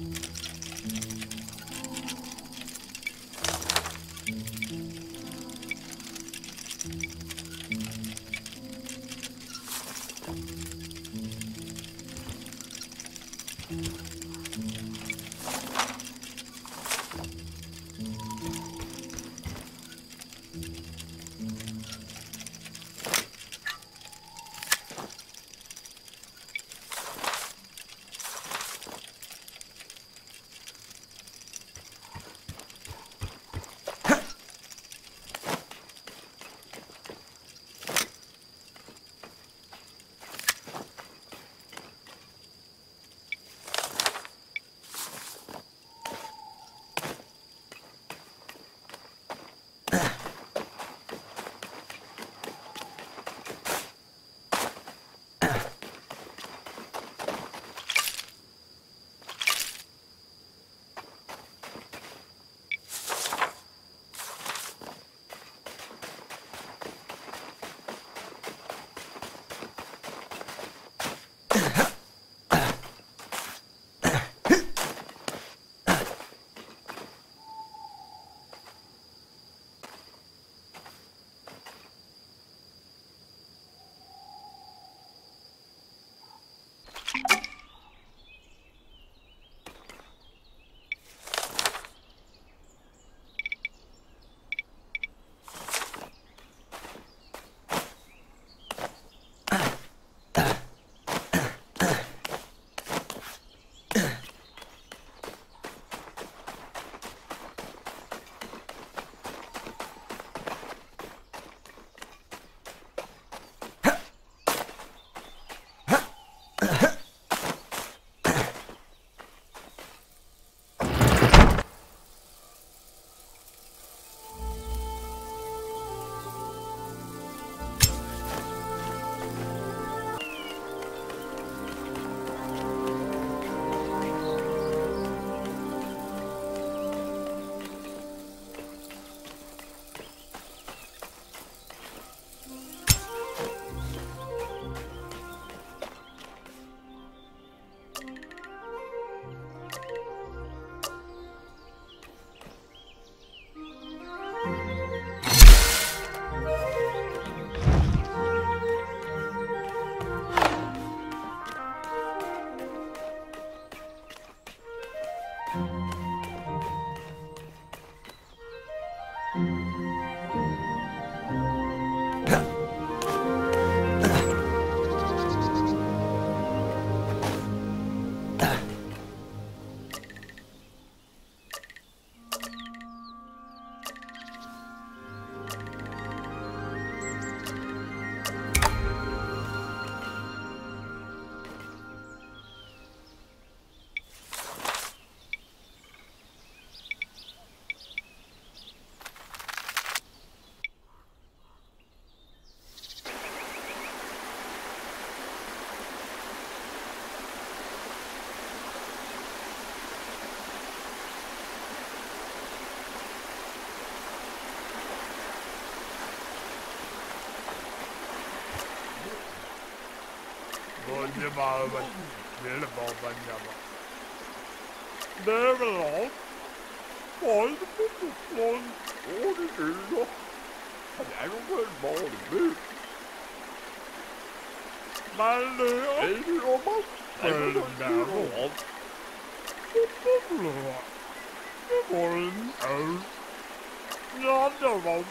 Mm-hmm. Bonje maven, lille babben jammer. Nederland, Paul de Boekenplan, oh de lille. Heb jij nog een bal de buurt? Maar nu, even op het spelen, Nederland. De Boekenplan. De wollen uit. Ja, dat was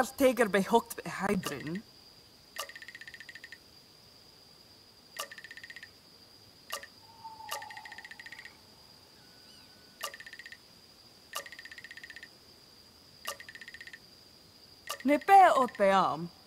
elkaars teger behokt hebben. Ne pe ot.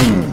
Yeah.